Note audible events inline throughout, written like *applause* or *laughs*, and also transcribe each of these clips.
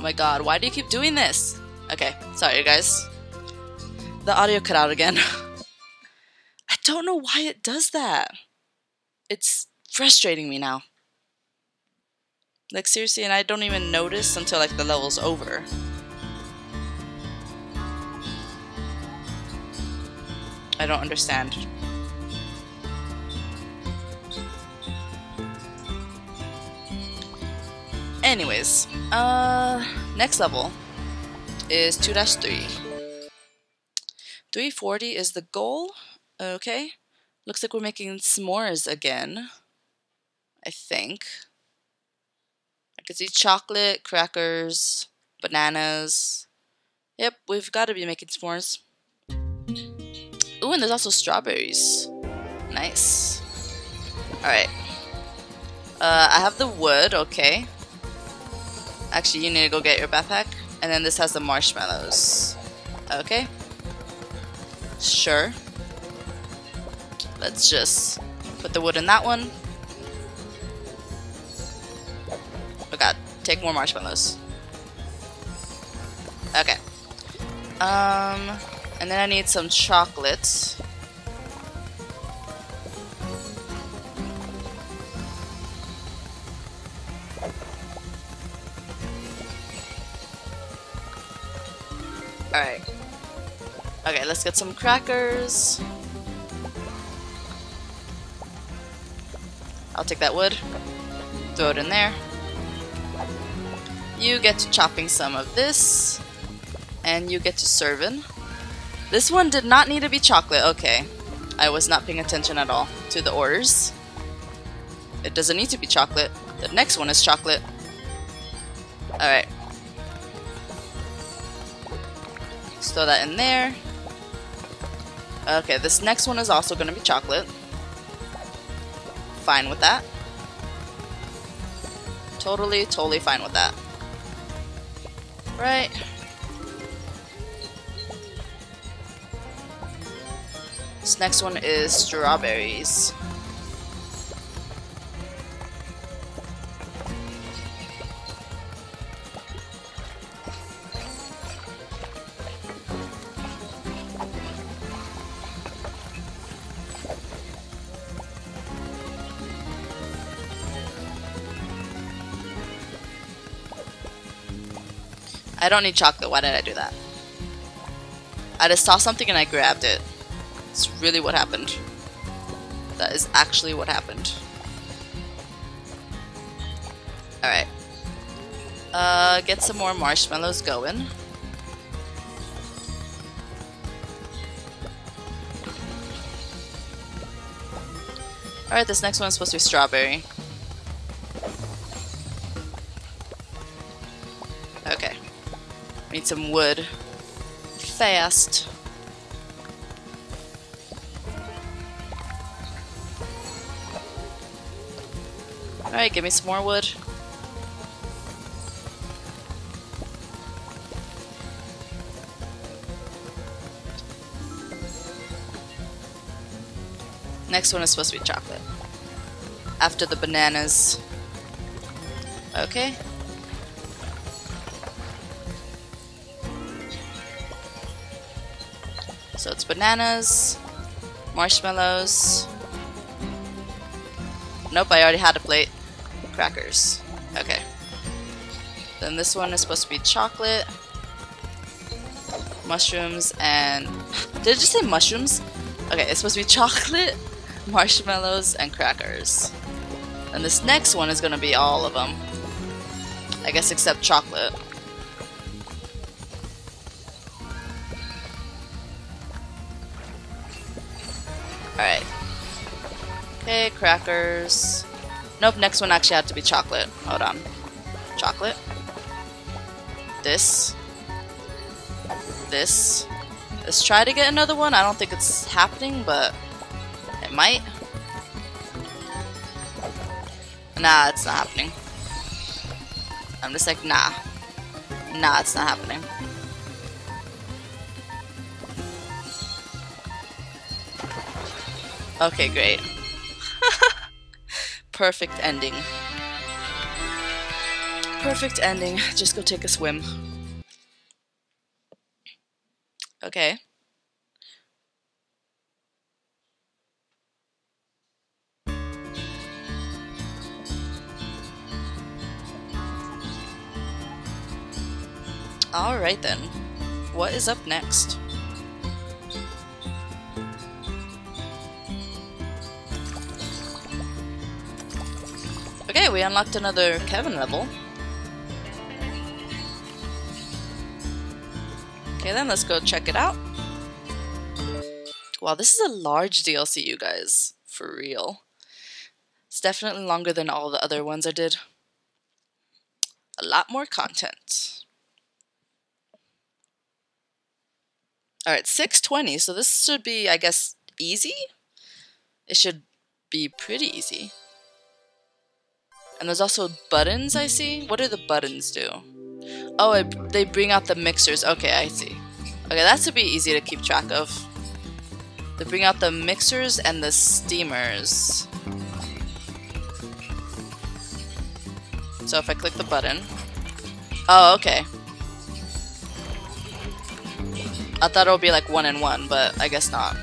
Oh my god, why do you keep doing this? Okay, sorry guys. The audio cut out again. *laughs* I don't know why it does that. It's frustrating me now. Like seriously, and I don't even notice until like the level's over. I don't understand. Anyways, uh, next level is 2-3. 340 is the goal. Okay. Looks like we're making s'mores again. I think. I can see chocolate, crackers, bananas. Yep, we've got to be making s'mores. Ooh, and there's also strawberries. Nice. Alright. Uh, I have the wood, okay. Actually, you need to go get your backpack. And then this has the marshmallows. Okay. Sure. Let's just put the wood in that one. Oh god, take more marshmallows. Okay. Um, and then I need some chocolate. Let's get some crackers. I'll take that wood, throw it in there. You get to chopping some of this, and you get to serving. This one did not need to be chocolate, okay. I was not paying attention at all to the orders. It doesn't need to be chocolate. The next one is chocolate. Alright. Throw that in there. Okay, this next one is also going to be chocolate. Fine with that. Totally, totally fine with that. Right. This next one is strawberries. Don't need chocolate. Why did I do that? I just saw something and I grabbed it. It's really what happened. That is actually what happened. Alright. Uh, get some more marshmallows going. Alright, this next one's supposed to be strawberry. Need some wood. Fast. Alright, give me some more wood. Next one is supposed to be chocolate. After the bananas. Okay. So it's bananas, marshmallows. Nope, I already had a plate. Crackers. Okay. Then this one is supposed to be chocolate, mushrooms, and... *laughs* Did I just say mushrooms? Okay, it's supposed to be *laughs* chocolate, marshmallows, and crackers. And this next one is to be all of them. I guess except chocolate. Crackers. Nope, next one actually had to be chocolate. Hold on. Chocolate. This. This. Let's try to get another one. I don't think it's happening, but it might. Nah, it's not happening. I'm just like, nah. Nah, it's not happening. Okay, great. *laughs* Perfect ending. perfect ending. Just go take a swim. Okay. Alright then. What is up next? We unlocked another Kevin level. Okay then, let's go check it out. Wow, this is a large DLC, you guys. For real. It's definitely longer than all the other ones I did. A lot more content. Alright, 620, so this should be, I guess, easy? It should be pretty easy. And there's also buttons, I see. What do the buttons do? Oh, it, they bring out the mixers. Okay, I see. Okay, that should be easy to keep track of. They bring out the mixers and the steamers. So if I click the button... Oh, okay. I thought it would be like one and one, but I guess not.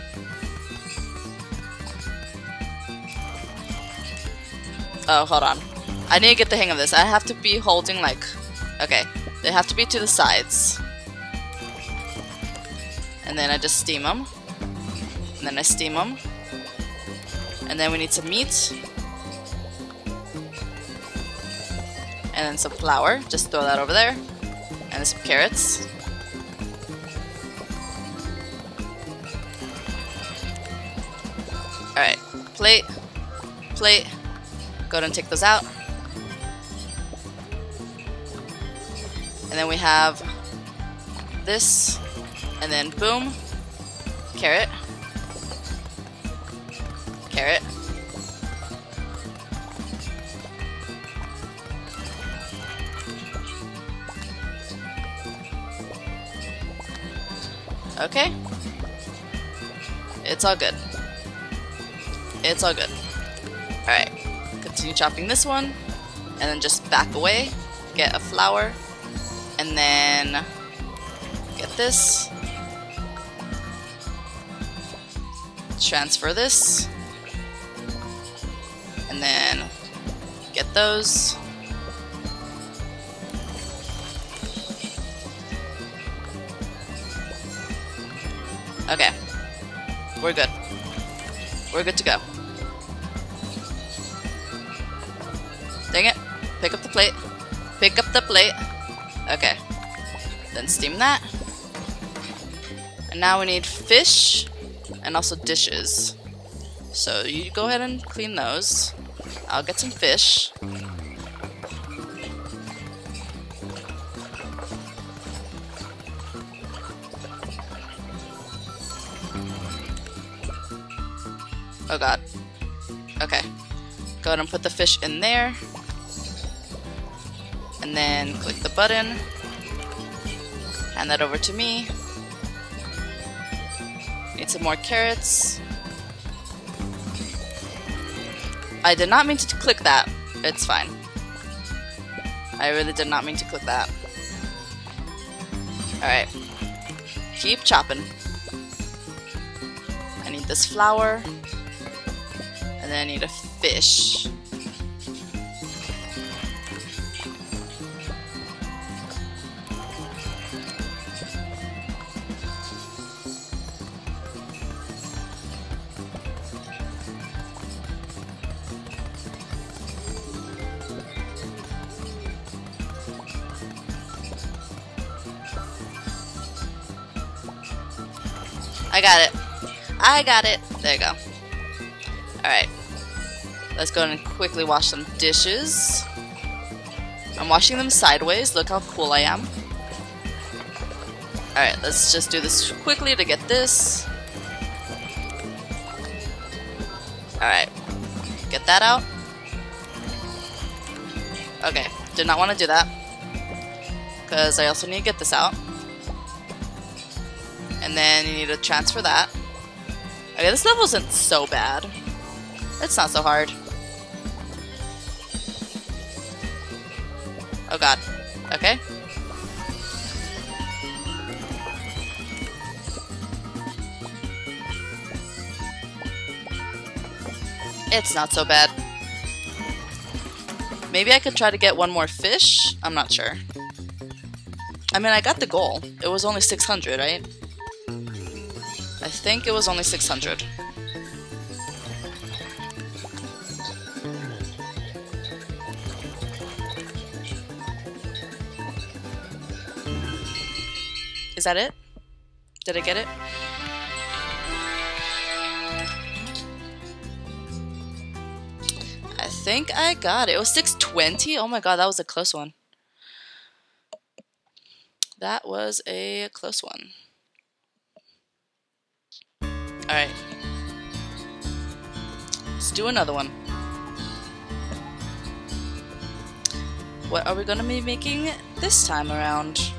Oh, hold on. I need to get the hang of this. I have to be holding like... Okay. They have to be to the sides. And then I just steam them. And then I steam them. And then we need some meat. And then some flour. Just throw that over there. And some carrots. Alright, plate, plate, go ahead and take those out. And then we have this, and then boom, carrot, carrot, Okay. It's all good. It's all good. Alright, continue chopping this one, and then just back away, get a flour, and then get this, transfer this, and then get those, Okay. We're good. We're good to go. Dang it. Pick up the plate. Pick up the plate. Okay. Then steam that. And now we need fish and also dishes. So you go ahead and clean those. I'll get some fish. Oh god. Okay. Go ahead and put the fish in there. And then click the button. Hand that over to me. Need some more carrots. I did not mean to click that. It's fine. I really did not mean to click that. Alright. Keep chopping. I need this flour. And then I need a fish. I got it. I got it. There you go. Alright. Let's go and quickly wash some dishes. I'm washing them sideways. Look how cool I am. Alright, let's just do this quickly to get this. Alright. Get that out. Okay, did not want to do that. Because I also need to get this out. And then you need to transfer that. Okay, this level isn't so bad. It's not so hard. Oh god. Okay. It's not so bad. Maybe I could try to get one more fish? I'm not sure. I mean, I got the goal. It was only 600, right? I think it was only 600. Is that it? Did I get it? I think I got it. It was 620. Oh my god, that was a close one. That was a close one. Alright. Let's do another one. What are we gonna be making this time around?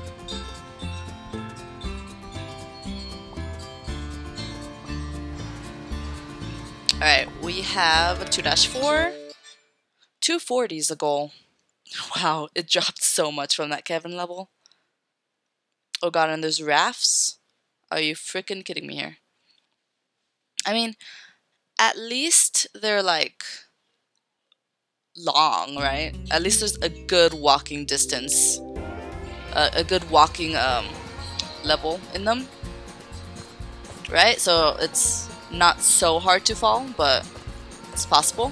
Alright, we have a 2-4. 240 is the goal. *laughs* Wow, it dropped so much from that Kevin level. Oh god, and there's rafts? Are you freaking kidding me here? I mean, at least they're like long, right? At least there's a good walking distance, uh, a good walking um, level in them, right? So it's not so hard to fall, but it's possible.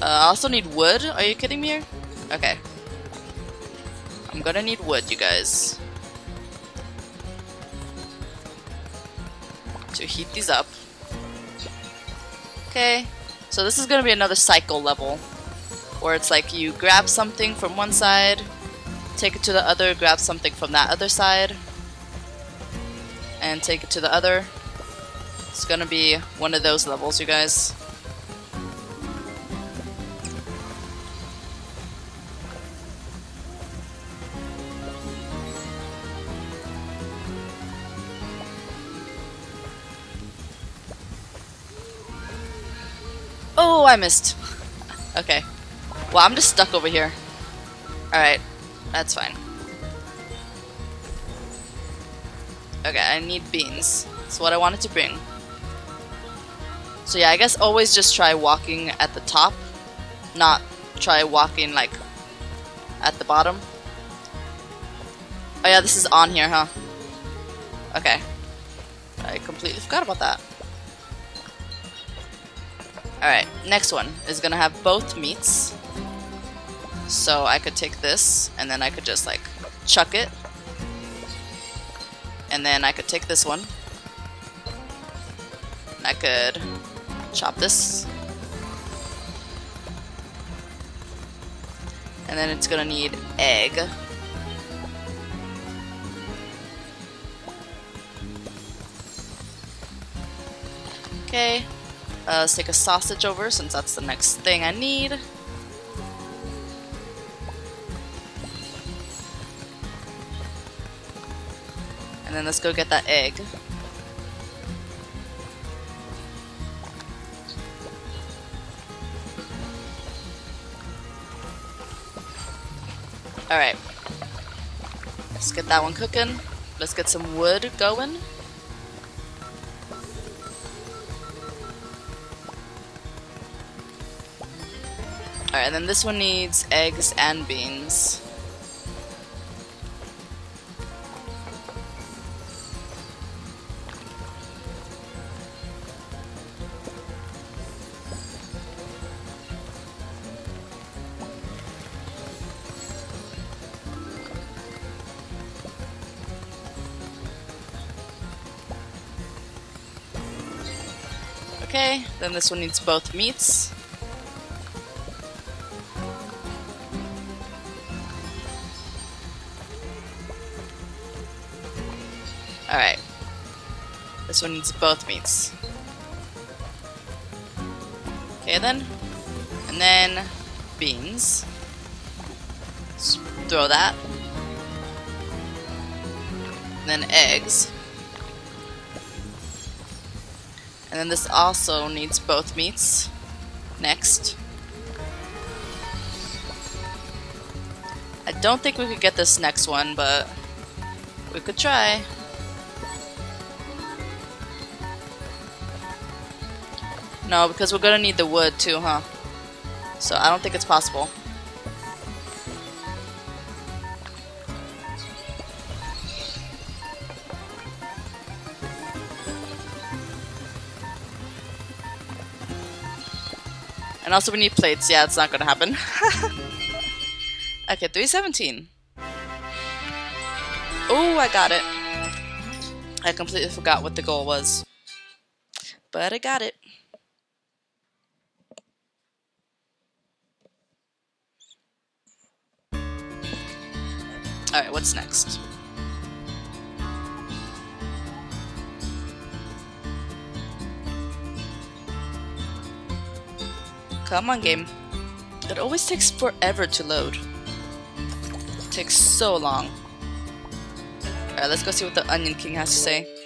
Uh, I also need wood. Are you kidding me here? Okay. I'm gonna need wood, you guys. To heat these up. Okay. So this is gonna be another cycle level. Where it's like you grab something from one side, take it to the other, grab something from that other side, and take it to the other. It's gonna be one of those levels, you guys. I missed. Okay. Well, I'm just stuck over here. Alright. That's fine. Okay, I need beans. That's what I wanted to bring. So yeah, I guess always just try walking at the top. Not try walking, like, at the bottom. Oh yeah, this is on here, huh? Okay. I completely forgot about that. Alright, next one is gonna have both meats. So I could take this, and then I could just like chuck it. And then I could take this one. I could chop this. And then it's gonna need egg. Okay, uh, let's take a sausage over since that's the next thing I need. And then let's go get that egg. Alright. Let's get that one cooking. Let's get some wood going. Alright, and then this one needs eggs and beans. Okay, then this one needs both meats. this one needs both meats. Okay then. And then beans. Just throw that. And then eggs. And then this also needs both meats. Next. I don't think we could get this next one, but we could try. No, because we're gonna need the wood too, huh? So I don't think it's possible. And also we need plates. Yeah, it's not gonna happen. *laughs* okay, 317. Oh, I got it. I completely forgot what the goal was. But I got it. Alright, what's next? Come on, game. It always takes forever to load. It takes so long. Alright, let's go see what the Onion King has to say.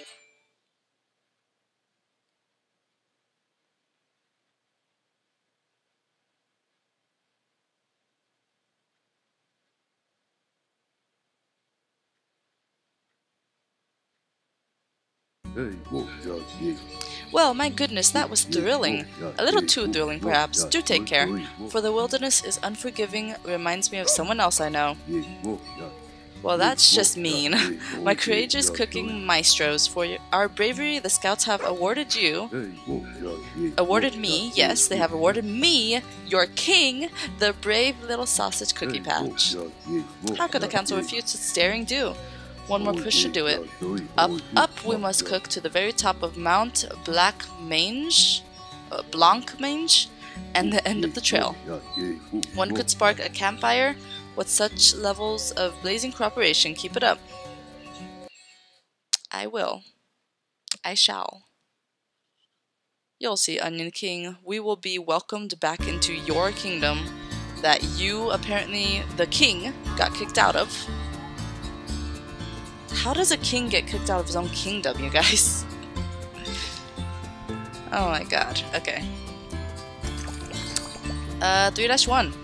Well, my goodness, that was thrilling. A little too thrilling, perhaps. Do take care. For the wilderness is unforgiving, reminds me of someone else I know. Well, that's just mean. *laughs* My courageous cooking maestros, for our bravery, the scouts have awarded you. Awarded me, yes, they have awarded me, your king, the brave little sausage cookie patch. How could the council refuse its daring do? One more push to do it. Up, up we must cook to the very top of Mount Black Mange, uh, Blanc Mange, and the end of the trail. One could spark a campfire with such levels of blazing cooperation. Keep it up. I will. I shall. You'll see, Onion King. We will be welcomed back into your kingdom that you, apparently, the king, got kicked out of. How does a king get kicked out of his own kingdom, you guys? oh my god. Okay. Uh, 3-1.